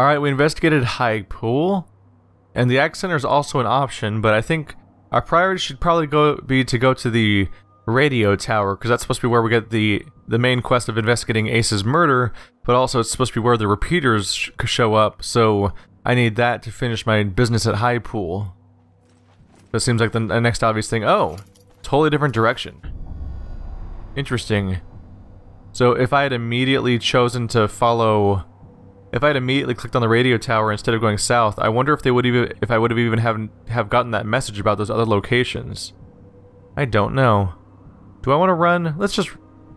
Alright, we investigated High Pool, and the Ag Center is also an option, but I think our priority should probably go be to go to the radio tower, because that's supposed to be where we get the, the main quest of investigating Ace's murder, but also it's supposed to be where the repeaters sh show up, so I need that to finish my business at High Pool. That seems like the, the next obvious thing. Oh, totally different direction. Interesting. So if I had immediately chosen to follow if I had immediately clicked on the radio tower instead of going south, I wonder if they would even if I would have even have have gotten that message about those other locations. I don't know. Do I want to run? Let's just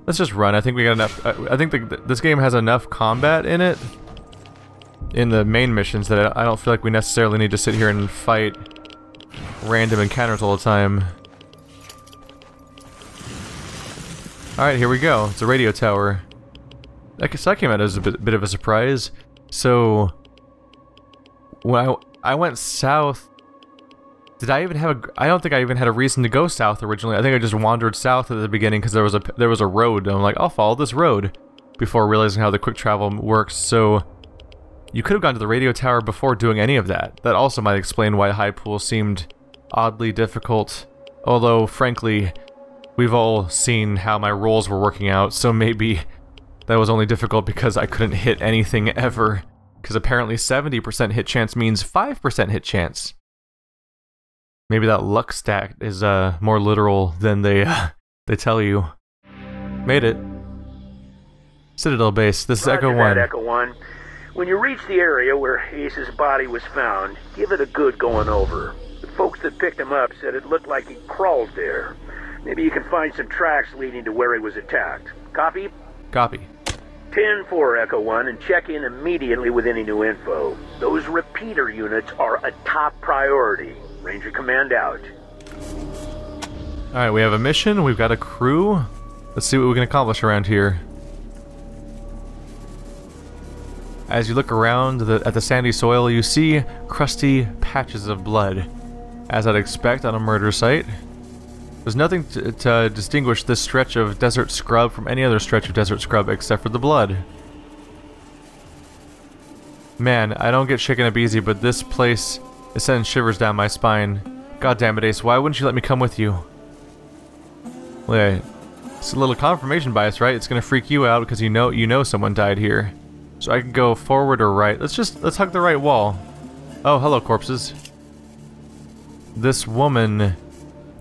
let's just run. I think we got enough. I, I think the, this game has enough combat in it in the main missions that I don't feel like we necessarily need to sit here and fight random encounters all the time. Alright, here we go. It's a radio tower. Guess that came out as a bit, bit of a surprise. So, when I, I went south, did I even have a? I don't think I even had a reason to go south originally. I think I just wandered south at the beginning because there was a there was a road. And I'm like, I'll follow this road, before realizing how the quick travel works. So, you could have gone to the radio tower before doing any of that. That also might explain why High Pool seemed oddly difficult. Although, frankly, We've all seen how my rolls were working out, so maybe that was only difficult because I couldn't hit anything ever. Because apparently 70% hit chance means 5% hit chance. Maybe that luck stack is uh, more literal than they uh, they tell you. Made it. Citadel base. This is Roger Echo One. Echo One. When you reach the area where Ace's body was found, give it a good going over. The folks that picked him up said it looked like he crawled there. Maybe you can find some tracks leading to where he was attacked. Copy? Copy. 10-4 Echo 1 and check in immediately with any new info. Those repeater units are a top priority. Ranger Command out. Alright, we have a mission, we've got a crew. Let's see what we can accomplish around here. As you look around the, at the sandy soil, you see crusty patches of blood. As I'd expect on a murder site. There's nothing to, to, distinguish this stretch of desert scrub from any other stretch of desert scrub except for the blood. Man, I don't get shaken up easy, but this place is sending shivers down my spine. God damn it, Ace, why wouldn't you let me come with you? Wait, it's a little confirmation bias, right? It's gonna freak you out because you know you know someone died here. So I can go forward or right. Let's just let's hug the right wall. Oh, hello, corpses. This woman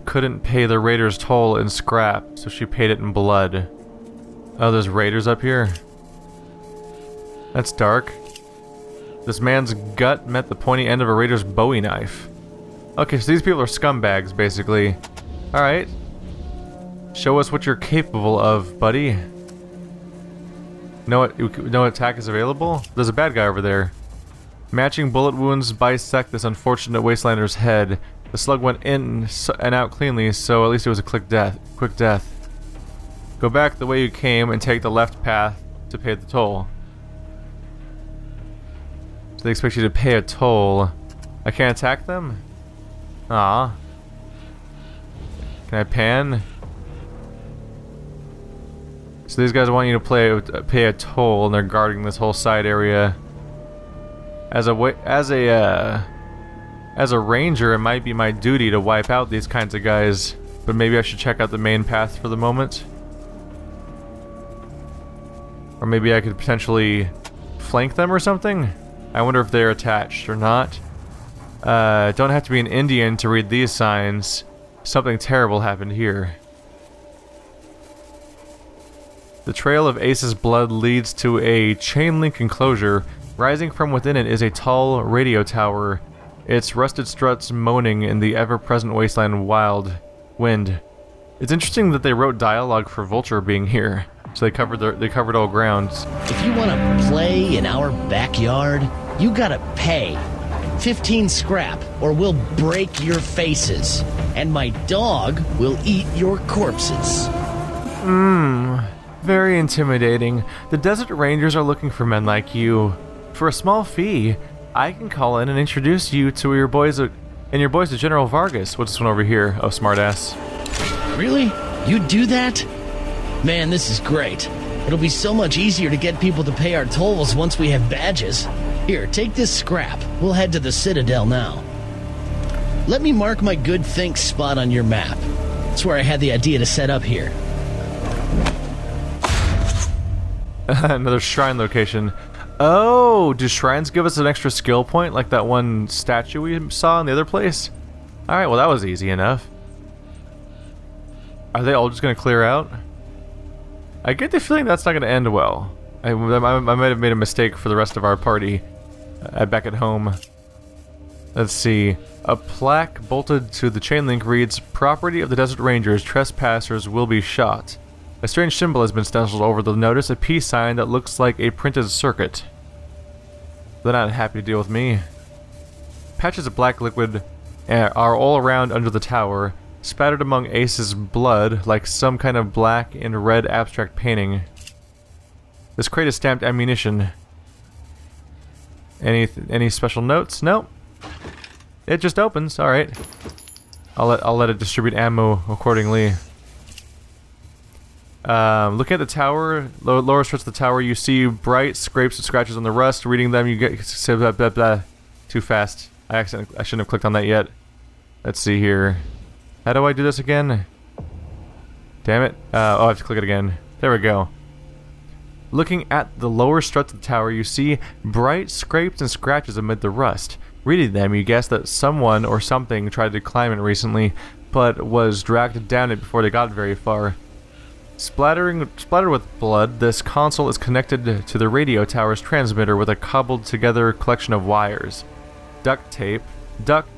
couldn't pay the raiders' toll in scrap, so she paid it in blood. Oh, there's raiders up here? That's dark. This man's gut met the pointy end of a raider's bowie knife. Okay, so these people are scumbags, basically. Alright. Show us what you're capable of, buddy. No, no attack is available? There's a bad guy over there. Matching bullet wounds bisect this unfortunate wastelander's head. The slug went in and out cleanly, so at least it was a quick death. Quick death. Go back the way you came and take the left path to pay the toll. So they expect you to pay a toll. I can't attack them? Ah. Can I pan? So these guys want you to play, pay a toll, and they're guarding this whole side area. As a way, as a uh, as a ranger, it might be my duty to wipe out these kinds of guys, but maybe I should check out the main path for the moment. Or maybe I could potentially flank them or something? I wonder if they're attached or not. Uh, don't have to be an Indian to read these signs. Something terrible happened here. The trail of Ace's blood leads to a chain link enclosure. Rising from within it is a tall radio tower its rusted struts moaning in the ever-present wasteland wild wind. It's interesting that they wrote dialogue for Vulture being here, so they covered their, they covered all grounds. If you want to play in our backyard, you gotta pay. 15 scrap, or we'll break your faces. And my dog will eat your corpses. Mmm, very intimidating. The Desert Rangers are looking for men like you. For a small fee, I can call in and introduce you to your boys uh, and your boys to General Vargas. What's this one over here? Oh, smartass. Really? You do that? Man, this is great. It'll be so much easier to get people to pay our tolls once we have badges. Here, take this scrap. We'll head to the Citadel now. Let me mark my good think spot on your map. That's where I had the idea to set up here. Another shrine location. Oh, do shrines give us an extra skill point like that one statue we saw in the other place? Alright, well that was easy enough. Are they all just going to clear out? I get the feeling that's not going to end well. I, I, I, might have made a mistake for the rest of our party uh, back at home. Let's see. A plaque bolted to the chain link reads, Property of the Desert Rangers, trespassers will be shot. A strange symbol has been stenciled over the notice, a peace sign that looks like a printed circuit. They're not happy to deal with me. Patches of black liquid uh, are all around under the tower, spattered among Ace's blood like some kind of black and red abstract painting. This crate is stamped ammunition. Any any special notes? Nope. It just opens. All right. I'll let I'll let it distribute ammo accordingly. Um, looking at the tower, lower, stretch of the tower, you see bright scrapes and scratches on the rust. Reading them, you get blah, blah, blah, too fast. I I shouldn't have clicked on that yet. Let's see here. How do I do this again? Damn it. Uh, oh, I have to click it again. There we go. Looking at the lower struts of the tower, you see bright scrapes and scratches amid the rust. Reading them, you guess that someone or something tried to climb it recently, but was dragged down it before they got very far. Splattering, splattered with blood, this console is connected to the radio tower's transmitter with a cobbled together collection of wires. Duct tape, duct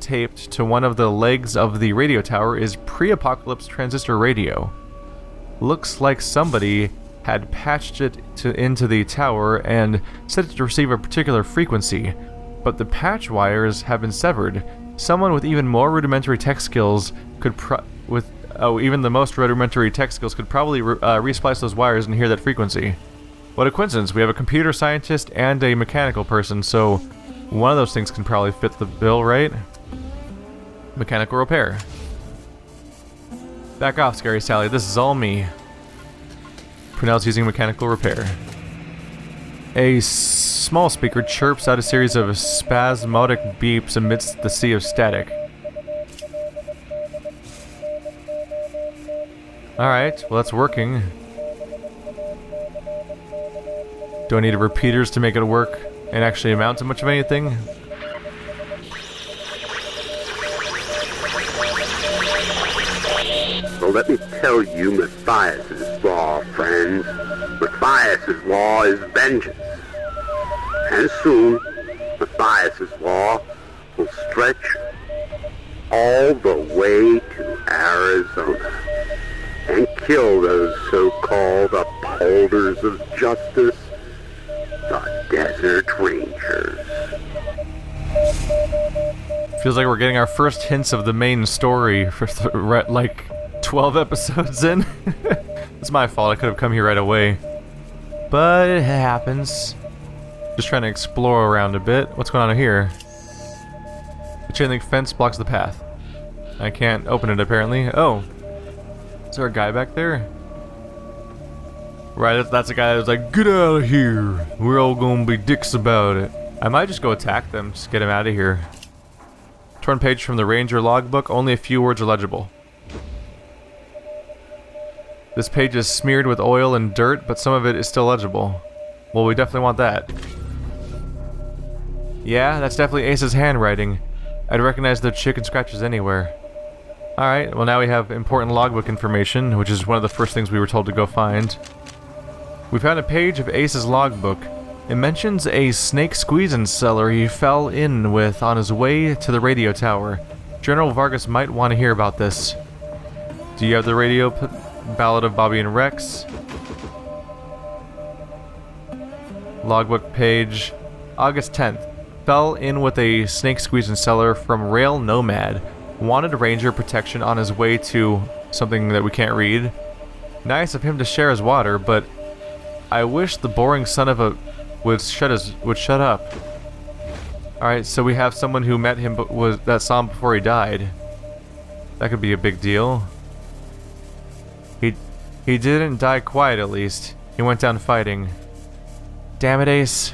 taped to one of the legs of the radio tower is pre-apocalypse transistor radio. Looks like somebody had patched it to, into the tower and set it to receive a particular frequency, but the patch wires have been severed. Someone with even more rudimentary tech skills could with oh even the most rudimentary tech skills could probably re uh, resplice those wires and hear that frequency. What a coincidence! We have a computer scientist and a mechanical person, so one of those things can probably fit the bill, right? Mechanical repair. Back off, Scary Sally. This is all me. Pronounced using mechanical repair. A small speaker chirps out a series of spasmodic beeps amidst the sea of static. Alright, well that's working. Do I need repeaters to make it work and actually amount to much of anything? Well, let me tell you Matthias's law, friends. Matthias's law is vengeance. And soon, Matthias's law will stretch all the way to Arizona kill those so-called upholders of justice, the Desert Rangers. Feels like we're getting our first hints of the main story for like 12 episodes in. it's my fault, I could have come here right away. But it happens. Just trying to explore around a bit. What's going on here? The chain link fence blocks the path. I can't open it apparently. Oh. Is there a guy back there? Right, that's a guy that's like, get out of here. We're all gonna be dicks about it. I might just go attack them, just get him out of here. Torn page from the Ranger logbook, only a few words are legible. This page is smeared with oil and dirt, but some of it is still legible. Well, we definitely want that. Yeah, that's definitely Ace's handwriting. I'd recognize the chicken scratches anywhere. Alright, well now we have important logbook information, which is one of the first things we were told to go find. We found a page of Ace's logbook. It mentions a snake squeezing seller he fell in with on his way to the radio tower. General Vargas might want to hear about this. Do you have the radio Ballad of Bobby and Rex. Logbook page. August 10th. Fell in with a snake squeezing seller from Rail Nomad. Wanted ranger protection on his way to something that we can't read. Nice of him to share his water, but I wish the boring son of a would shut his would shut up. Alright, so we have someone who met him but was that saw him before he died. That could be a big deal. He, he didn't die quiet at least. He went down fighting. Damn it, Ace.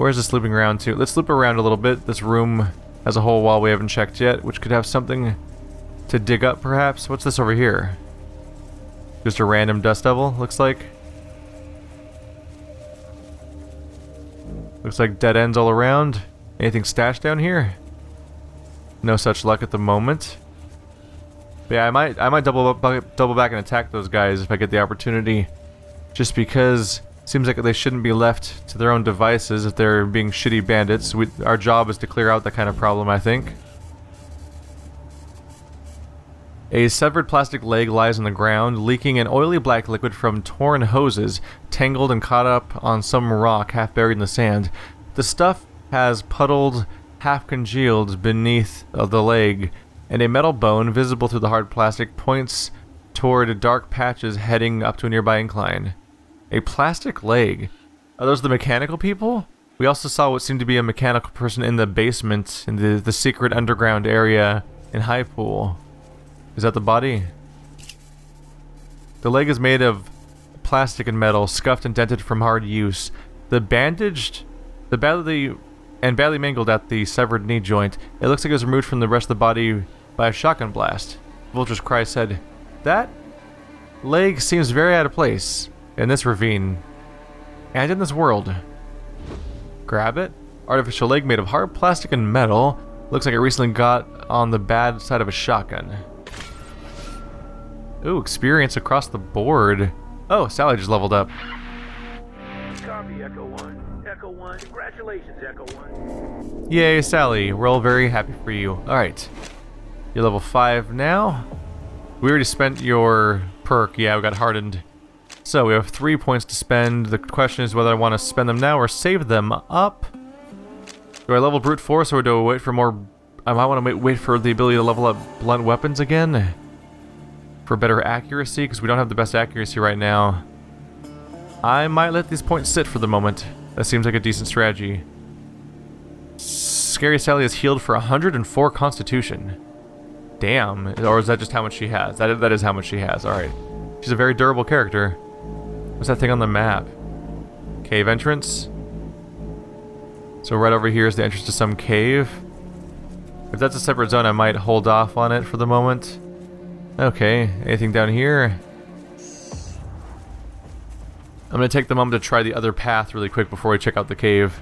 Where's this looping around to? Let's loop around a little bit. This room has a whole wall we haven't checked yet, which could have something to dig up, perhaps. What's this over here? Just a random dust devil, looks like. Looks like dead ends all around. Anything stashed down here? No such luck at the moment. But yeah, I might I might double double back and attack those guys if I get the opportunity. Just because seems like they shouldn't be left to their own devices if they're being shitty bandits. We, our job is to clear out that kind of problem, I think. A severed plastic leg lies on the ground, leaking an oily black liquid from torn hoses, tangled and caught up on some rock half buried in the sand. The stuff has puddled, half congealed beneath the leg, and a metal bone, visible through the hard plastic, points toward dark patches heading up to a nearby incline. A plastic leg? Are those the mechanical people? We also saw what seemed to be a mechanical person in the basement, in the, the secret underground area in High Pool. Is that the body? The leg is made of plastic and metal, scuffed and dented from hard use. The bandaged, the badly and badly mangled at the severed knee joint. It looks like it was removed from the rest of the body by a shotgun blast. Vulture's cry said, That leg seems very out of place in this ravine and in this world. Grab it. Artificial leg made of hard plastic and metal. Looks like it recently got on the bad side of a shotgun. Ooh, experience across the board. Oh, Sally just leveled up. Copy, Echo 1. Echo 1. Congratulations, Echo 1. Yay, Sally. We're all very happy for you. Alright. You're level 5 now. We already spent your perk. Yeah, we got hardened. So we have three points to spend. The question is whether I want to spend them now or save them up. Do I level brute force or do I wait for more... Um, I might want to wait, wait for the ability to level up blunt weapons again for better accuracy, because we don't have the best accuracy right now. I might let these points sit for the moment. That seems like a decent strategy. Scary Sally is healed for 104 constitution. Damn. Or is that just how much she has? That, that is how much she has. Alright. She's a very durable character. What's that thing on the map? Cave entrance? So right over here is the entrance to some cave. If that's a separate zone, I might hold off on it for the moment. Okay, anything down here? I'm going to take the moment to try the other path really quick before we check out the cave.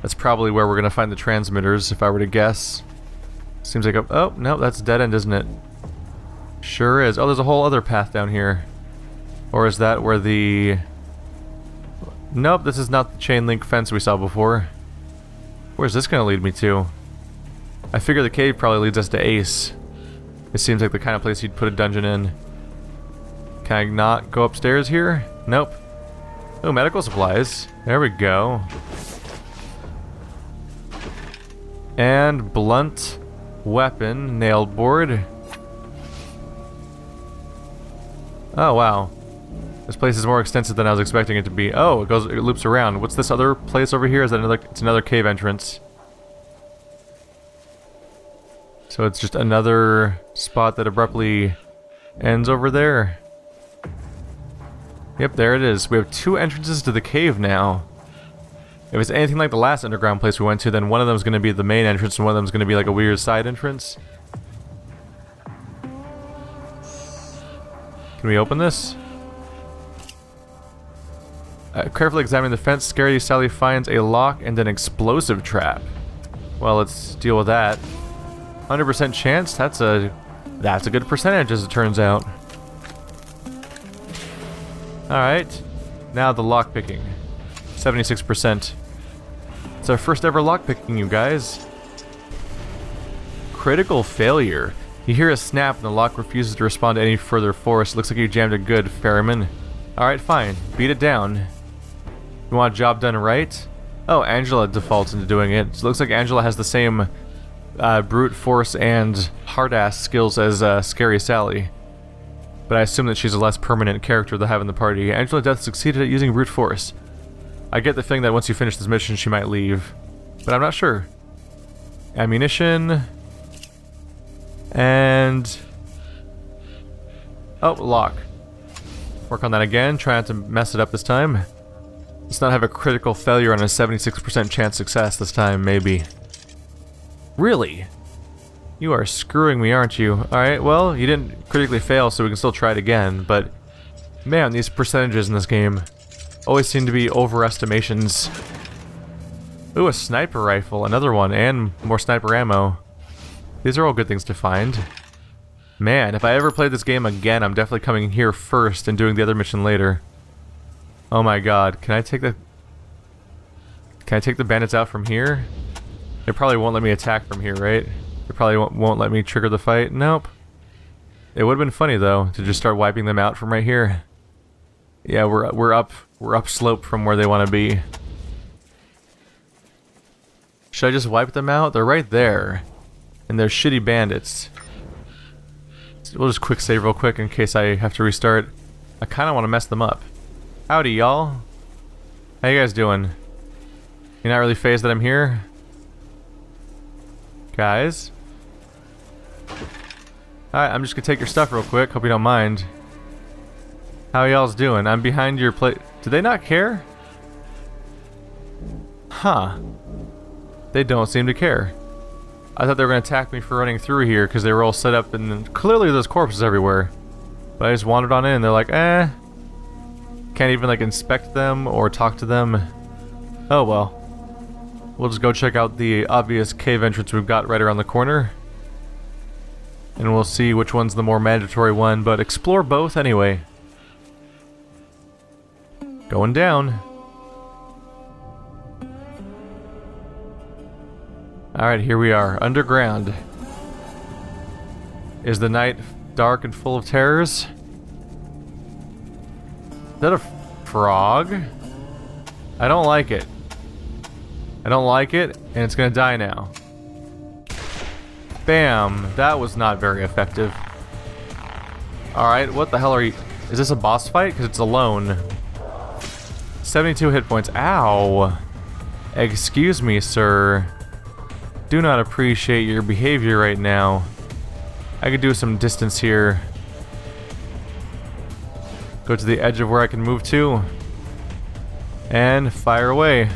That's probably where we're going to find the transmitters, if I were to guess. Seems like a... Oh, no, that's dead end, isn't it? Sure is. Oh, there's a whole other path down here. Or is that where the... Nope, this is not the chain link fence we saw before. Where's this going to lead me to? I figure the cave probably leads us to Ace. It seems like the kind of place you'd put a dungeon in. Can I not go upstairs here? Nope. Oh, medical supplies. There we go. And blunt weapon, nailed board. Oh, wow. This place is more extensive than I was expecting it to be. Oh, it goes, it loops around. What's this other place over here? Is that another, it's another cave entrance. So it's just another spot that abruptly ends over there. Yep, there it is. We have two entrances to the cave now. If it's anything like the last underground place we went to, then one of them is going to be the main entrance and one of them is going to be like a weird side entrance. Can we open this? Uh, carefully examining the fence, Scary Sally finds a lock and an explosive trap. Well, let's deal with that. 100% chance? That's a that's a good percentage as it turns out. Alright. Now the lockpicking. 76%. It's our first ever lockpicking, you guys. Critical failure. You hear a snap and the lock refuses to respond to any further force. Looks like you jammed it good, Ferryman. Alright, fine. Beat it down. You want a job done right? Oh, Angela defaults into doing it. So it looks like Angela has the same uh, brute force and hard ass skills as uh, Scary Sally. But I assume that she's a less permanent character to have in the party. Angela Deth succeeded at using brute force. I get the feeling that once you finish this mission, she might leave. But I'm not sure. Ammunition. And... Oh, lock. Work on that again. Try not to mess it up this time. Let's not have a critical failure on a 76% chance success this time, maybe. Really? You are screwing me, aren't you? Alright, well, you didn't critically fail, so we can still try it again, but... Man, these percentages in this game always seem to be overestimations. Ooh, a sniper rifle, another one, and more sniper ammo. These are all good things to find. Man, if I ever play this game again, I'm definitely coming here first and doing the other mission later. Oh my god, can I take the... Can I take the bandits out from here? They probably won't let me attack from here, right? They probably won't, let me trigger the fight. Nope. It would have been funny, though, to just start wiping them out from right here. Yeah, we're, we're up, we're up slope from where they want to be. Should I just wipe them out? They're right there. And they're shitty bandits. We'll just quick save real quick in case I have to restart. I kind of want to mess them up. Howdy, y'all. How you guys doing? You're not really fazed that I'm here? Guys? Alright, I'm just gonna take your stuff real quick. Hope you don't mind. How y'all's doing? I'm behind your plate. Do they not care? Huh. They don't seem to care. I thought they were to attack me for running through here because they were all set up and clearly there's corpses everywhere. But I just wandered on in and they're like, eh. Can't even like inspect them or talk to them. Oh well. We'll just go check out the obvious cave entrance we've got right around the corner. And we'll see which one's the more mandatory one, but explore both anyway. Going down. Alright, here we are, underground. Is the night dark and full of terrors? Is that a frog? I don't like it. I don't like it, and it's gonna die now. Bam! That was not very effective. Alright, what the hell are you... Is this a boss fight? Because it's alone. 72 hit points. Ow! Excuse me, sir do not appreciate your behavior right now. I could do some distance here. Go to the edge of where I can move to. And fire away.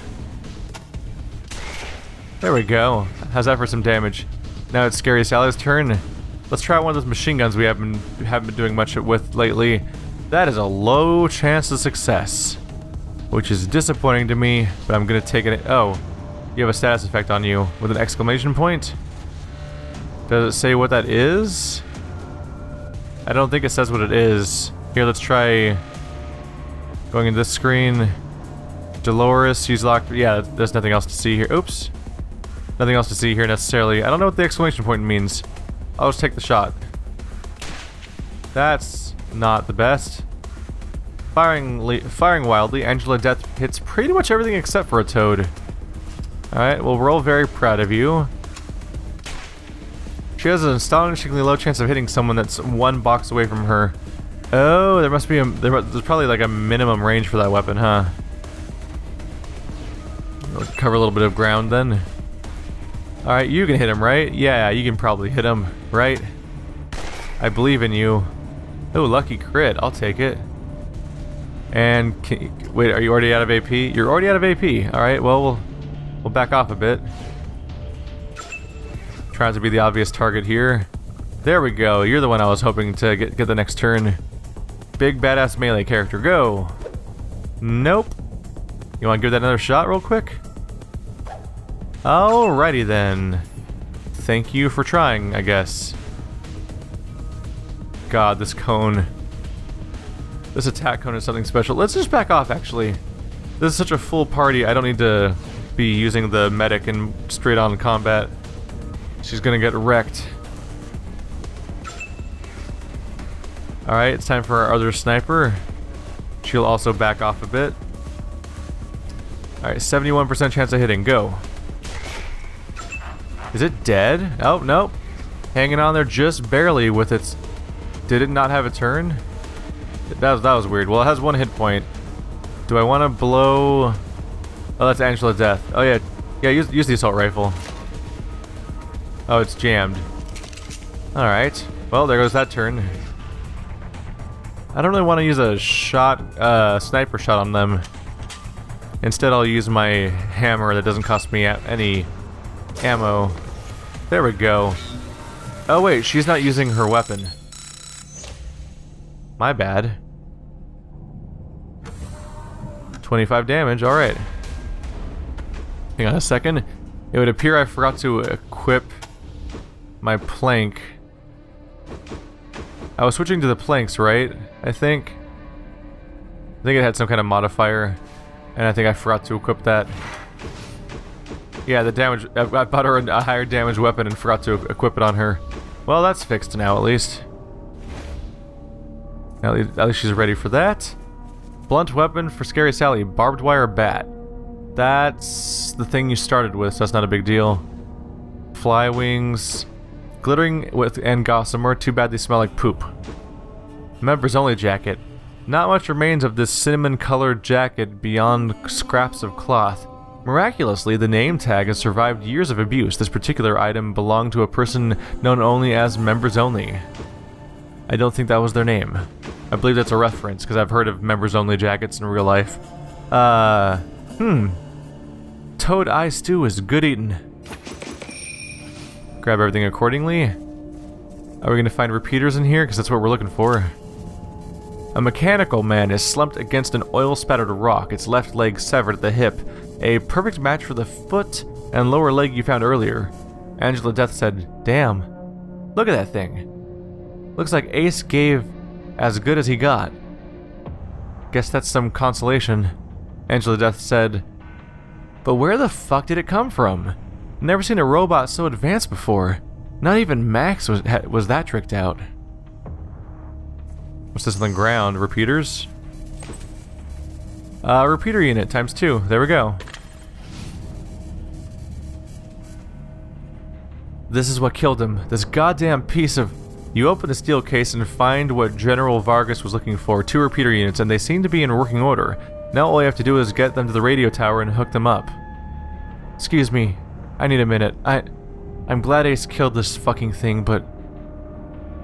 There we go. How's that for some damage? Now it's Scary Sally's turn. Let's try one of those machine guns we haven't haven't been doing much with lately. That is a low chance of success, which is disappointing to me, but I'm gonna take it. Oh, you have a status effect on you with an exclamation point. Does it say what that is? I don't think it says what it is. Here, let's try going into this screen. Dolores, use locked. Yeah, there's nothing else to see here. Oops. Nothing else to see here necessarily. I don't know what the exclamation point means. I'll just take the shot. That's not the best. Firing, firing wildly, Angela Deth hits pretty much everything except for a toad. Alright, well we're all very proud of you. She has an astonishingly low chance of hitting someone that's one box away from her. Oh, there must be a, there, there's probably like a minimum range for that weapon, huh? We'll cover a little bit of ground then. Alright, you can hit him, right? Yeah, you can probably hit him, right? I believe in you. Oh, lucky crit. I'll take it. And, can, wait, are you already out of AP? You're already out of AP. Alright, well, we'll We'll back off a bit. Trying to be the obvious target here. There we go. You're the one I was hoping to get, get the next turn. Big badass melee character. Go. Nope. You want to give that another shot real quick? Alrighty then. Thank you for trying, I guess. God, this cone. This attack cone is something special. Let's just back off, actually. This is such a full party, I don't need to be using the medic in straight on combat. She's gonna get wrecked. Alright, it's time for our other sniper. She'll also back off a bit. Alright, 71% chance of hitting. Go. Is it dead? Oh, nope. Hanging on there just barely with its... Did it not have a turn? That was, that was weird. Well, it has one hit point. Do I want to blow... Oh, that's Angela Deth. Oh, yeah. Yeah, use, use the assault rifle. Oh, it's jammed. Alright. Well, there goes that turn. I don't really want to use a shot, uh, sniper shot on them. Instead, I'll use my hammer that doesn't cost me any ammo. There we go. Oh wait, she's not using her weapon. My bad. 25 damage, alright. Hang on a second. It would appear I forgot to equip my plank. I was switching to the planks, right? I think. I think it had some kind of modifier, and I think I forgot to equip that. Yeah, the damage. I, bought her a higher damage weapon and forgot to equip it on her. Well, that's fixed now, at least. At least, at least she's ready for that. Blunt weapon for Scary Sally, barbed wire bat. That's the thing you started with, so that's not a big deal. Fly wings, glittering with and gossamer. Too bad they smell like poop. Members only jacket. Not much remains of this cinnamon-colored jacket beyond scraps of cloth. Miraculously, the name tag has survived years of abuse. This particular item belonged to a person known only as Members Only. I don't think that was their name. I believe that's a reference, because I've heard of Members Only jackets in real life. Uh, hmm. Toad Eye Stew is good eating. Grab everything accordingly. Are we going to find repeaters in here? Because that's what we're looking for. A mechanical man is slumped against an oil-spattered rock, its left leg severed at the hip. A perfect match for the foot and lower leg you found earlier. Angela Deth said, Damn. Look at that thing. Looks like Ace gave as good as he got. Guess that's some consolation. Angela Deth said, But where the fuck did it come from? Never seen a robot so advanced before. Not even Max was, was that tricked out. What's this on the ground? Repeaters? Uh, repeater unit times two. There we go. This is what killed him. This goddamn piece of... You open the steel case and find what General Vargas was looking for. Two repeater units, and they seem to be in working order. Now all you have to do is get them to the radio tower and hook them up. Excuse me. I need a minute. I... I'm glad Ace killed this fucking thing, but...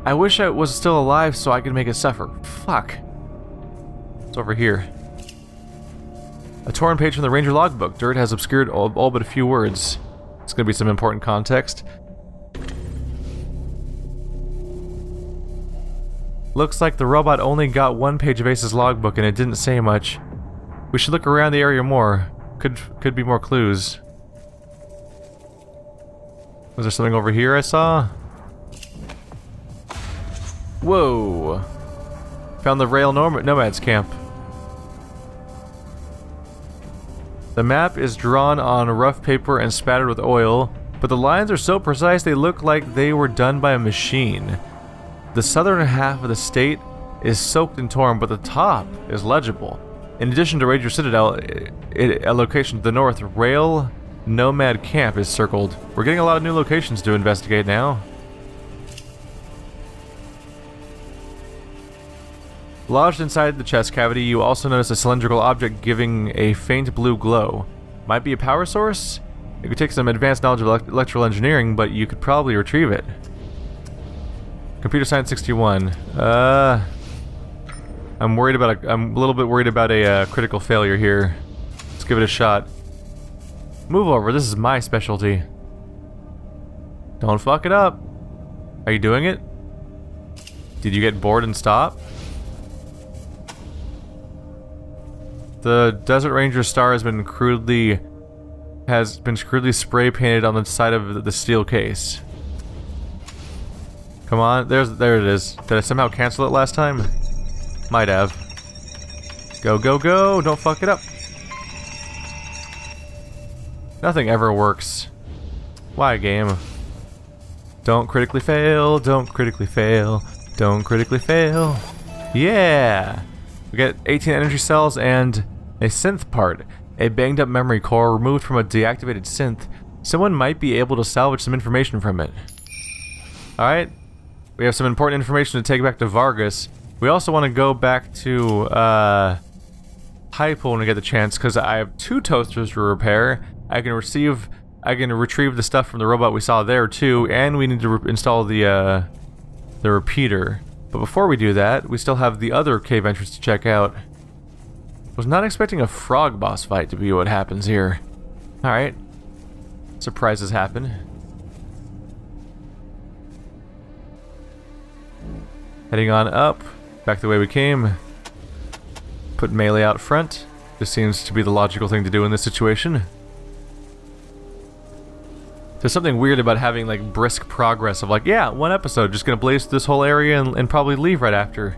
I wish I was still alive so I could make it suffer. Fuck. It's over here. A torn page from the Ranger logbook. Dirt has obscured all, all but a few words. It's to be some important context. Looks like the robot only got one page of Ace's logbook and it didn't say much. We should look around the area more. Could could be more clues. Was there something over here I saw? Whoa. Found the Rail Nomads camp. The map is drawn on rough paper and spattered with oil, but the lines are so precise they look like they were done by a machine. The southern half of the state is soaked and torn, but the top is legible. In addition to Ranger Citadel, a location to the north, Rail Nomad Camp is circled. We're getting a lot of new locations to investigate now. Lodged inside the chest cavity, you also notice a cylindrical object giving a faint blue glow. Might be a power source? It could take some advanced knowledge of elect electrical engineering, but you could probably retrieve it. Computer Science 61. Uh, I'm worried about a, I'm a little bit worried about a uh, critical failure here. Let's give it a shot. Move over, this is my specialty. Don't fuck it up. Are you doing it? Did you get bored and stop? The Desert Ranger star has been crudely has been crudely spray painted on the side of the steel case. Come on, there's there it is. Did I somehow cancel it last time? Might have. Go, go, go! Don't fuck it up. Nothing ever works. Why, game? Don't critically fail, don't critically fail, don't critically fail. Yeah! We get 18 energy cells and a synth part, a banged up memory core removed from a deactivated synth. Someone might be able to salvage some information from it. Alright, we have some important information to take back to Vargas. We also want to go back to uh, High Pool when we get the chance, because I have two toasters to repair. I can receive, I can retrieve the stuff from the robot we saw there too, and we need to install the uh, the repeater. But before we do that, we still have the other cave entrance to check out. Was not expecting a frog boss fight to be what happens here. Alright. Surprises happen. Heading on up, back the way we came. Put melee out front. This seems to be the logical thing to do in this situation. There's something weird about having like brisk progress of like, yeah, one episode, just gonna blaze this whole area and, and probably leave right after.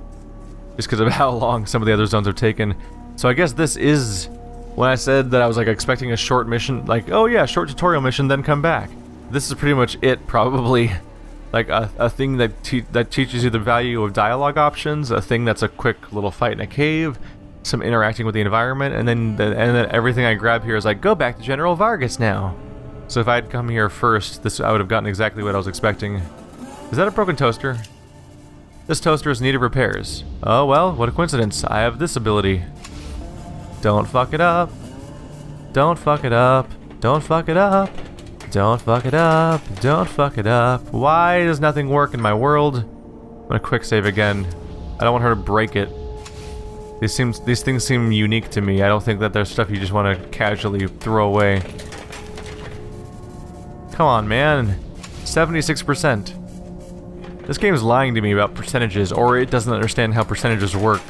Just because of how long some of the other zones are taken. So I guess this is when I said that I was like expecting a short mission, like, oh yeah, short tutorial mission, then come back. This is pretty much it, probably. Like a, a thing that te that teaches you the value of dialogue options, a thing that's a quick little fight in a cave, some interacting with the environment, and then the, and then everything I grab here is like, go back to General Vargas now. So if I'd come here first, this I would have gotten exactly what I was expecting. Is that a broken toaster? This toaster is needed repairs. Oh well, what a coincidence. I have this ability. Don't fuck it up. Don't fuck it up. Don't fuck it up. Don't fuck it up. Don't fuck it up. Why does nothing work in my world? I'm gonna quick save again. I don't want her to break it. These seems these things seem unique to me. I don't think that there's stuff you just want to casually throw away. Come on, man. 76%. This game is lying to me about percentages, or it doesn't understand how percentages work.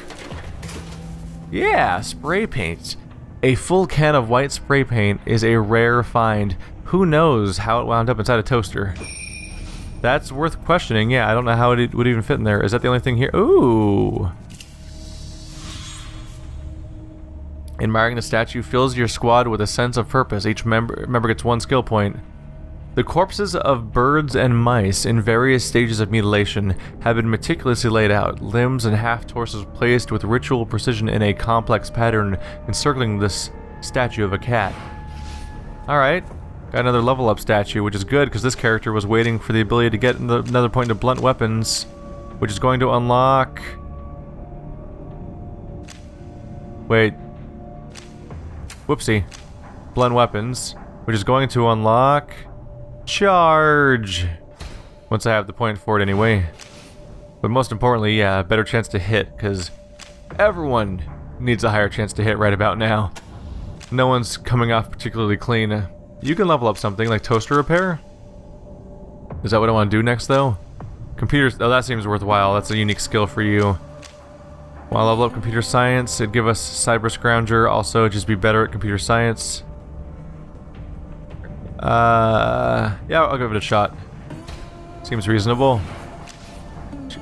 Yeah, spray paint. A full can of white spray paint is a rare find. Who knows how it wound up inside a toaster? That's worth questioning. Yeah, I don't know how it would even fit in there. Is that the only thing here? Ooh. Admiring the statue fills your squad with a sense of purpose. Each member, member gets one skill point. The corpses of birds and mice in various stages of mutilation have been meticulously laid out, limbs and half-torsos placed with ritual precision in a complex pattern encircling this statue of a cat. Alright, got another level up statue, which is good because this character was waiting for the ability to get another point of blunt weapons, which is going to unlock... Wait. Whoopsie. Blunt weapons, which is going to unlock... Charge! Once I have the point for it anyway. But most importantly, yeah, better chance to hit, because everyone needs a higher chance to hit right about now. No one's coming off particularly clean. Uh, you can level up something like toaster repair. Is that what I want to do next, though? Computers, oh, that seems worthwhile. That's a unique skill for you. Want to level up computer science? It'd give us cyber scrounger. Also, just be better at computer science. Uh, yeah, I'll give it a shot. Seems reasonable.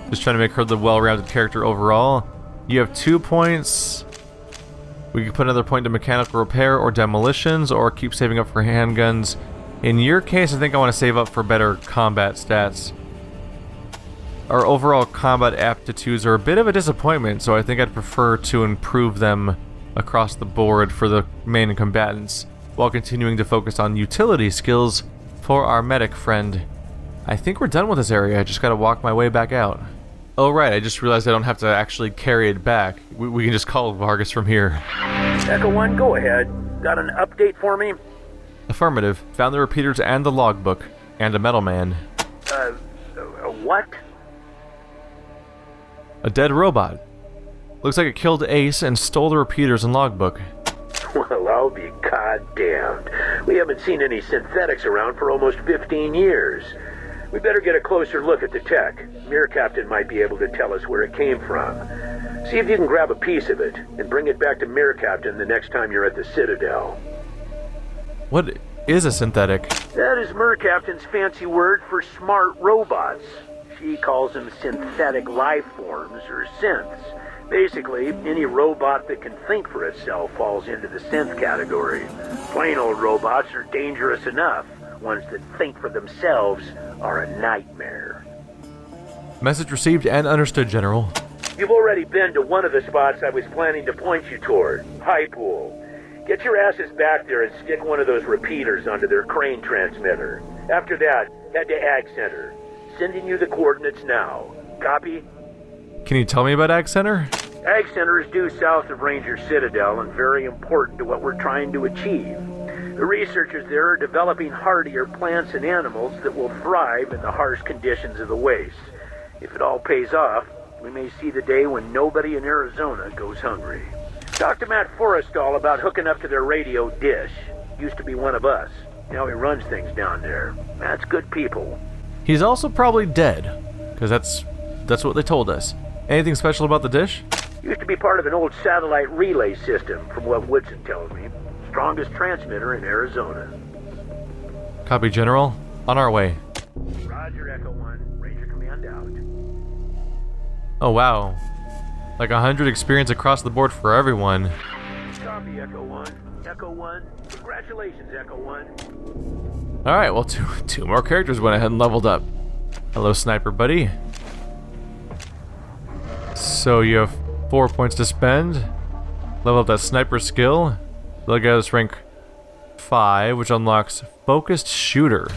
Just trying to make her the well-rounded character overall. You have two points. We could put another point to mechanical repair or demolitions, or keep saving up for handguns. In your case, I think I want to save up for better combat stats. Our overall combat aptitudes are a bit of a disappointment, so I think I'd prefer to improve them across the board for the main combatants while continuing to focus on utility skills for our medic friend. I think we're done with this area, I just gotta walk my way back out. Oh right, I just realized I don't have to actually carry it back. We, we can just call Vargas from here. Echo 1, go ahead. Got an update for me? Affirmative. Found the repeaters and the logbook. And a metal man. Uh, a what? A dead robot. Looks like it killed Ace and stole the repeaters and logbook. I'll be goddamned. We haven't seen any synthetics around for almost 15 years. We better get a closer look at the tech. Mirror Captain might be able to tell us where it came from. See if you can grab a piece of it and bring it back to Mirror Captain the next time you're at the Citadel. What is a synthetic? That is Mirror Captain's fancy word for smart robots. She calls them synthetic life forms or synths. Basically, any robot that can think for itself falls into the synth category. Plain old robots are dangerous enough. Ones that think for themselves are a nightmare. Message received and understood, General. You've already been to one of the spots I was planning to point you toward, High Pool. Get your asses back there and stick one of those repeaters onto their crane transmitter. After that, head to Ag Center. Sending you the coordinates now. Copy? Can you tell me about Ag Center? Ag Center is due south of Ranger Citadel and very important to what we're trying to achieve. The researchers there are developing hardier plants and animals that will thrive in the harsh conditions of the waste. If it all pays off, we may see the day when nobody in Arizona goes hungry. Talked to Matt Forrestal about hooking up to their radio dish. Used to be one of us. Now he runs things down there. Matt's good people. He's also probably dead, because that's that's what they told us. Anything special about the dish? Used to be part of an old satellite relay system, from what Woodson tells me. Strongest transmitter in Arizona. Copy, General. On our way. Roger, Echo 1. Ranger Command out. Oh, wow. Like a hundred experience across the board for everyone. Copy, Echo 1. Echo 1. Congratulations, Echo 1. Alright, well, two, two more characters went ahead and leveled up. Hello, Sniper Buddy. So you have four points to spend. Level up that Sniper skill. Look at this rank 5, which unlocks Focused Shooter.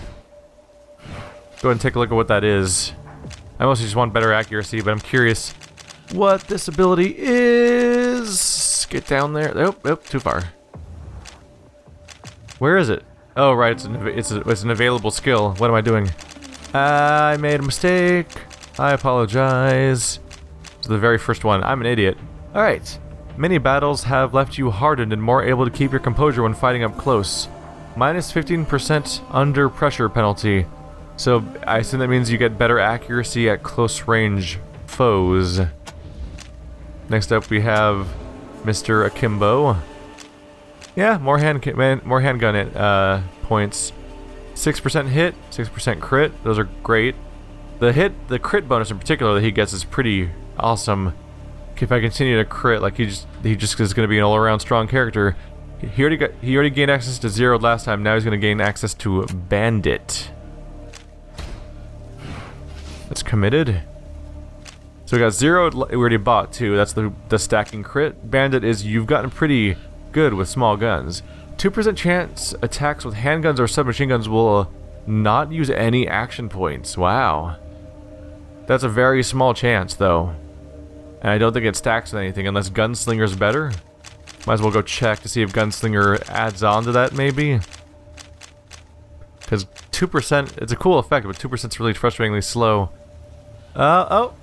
Go ahead and take a look at what that is. I mostly just want better accuracy, but I'm curious what this ability is. Get down there. Oh, oh, too far. Where is it? Oh, right, it's an, it's, a, it's an available skill. What am I doing? I made a mistake. I apologize. So the very first one. I'm an idiot. Alright. Many battles have left you hardened and more able to keep your composure when fighting up close. Minus 15% under pressure penalty. So I assume that means you get better accuracy at close range foes. Next up we have Mr. Akimbo. Yeah, more hand more handgun uh, points. 6% hit, 6% crit. Those are great. The hit, the crit bonus in particular that he gets is pretty awesome. If I continue to crit, like he just he just is going to be an all-around strong character. He already got he already gained access to zero last time. Now he's going to gain access to bandit. That's committed. So we got zero. We already bought two. That's the the stacking crit. Bandit is you've gotten pretty good with small guns. 2% chance attacks with handguns or submachine guns will not use any action points. Wow. That's a very small chance, though. And I don't think it stacks with anything unless Gunslinger's better. Might as well go check to see if Gunslinger adds on to that, maybe. Because 2%, it's a cool effect, but 2% is really frustratingly slow. Uh, oh.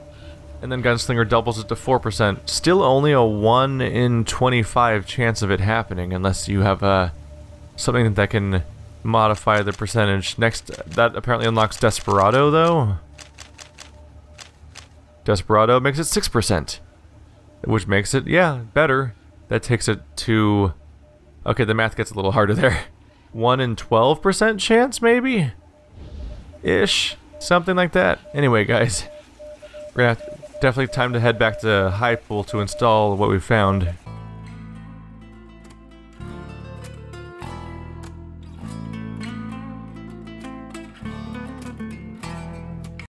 And then Gunslinger doubles it to 4%. Still only a 1 in 25 chance of it happening, unless you have uh, something that can modify the percentage. Next, that apparently unlocks Desperado, though. Desperado makes it 6%. Which makes it, yeah, better. That takes it to... Okay, the math gets a little harder there. 1 in 12% chance, maybe? Ish. Something like that. Anyway, guys. We're gonna definitely time to head back to High Pool to install what we found.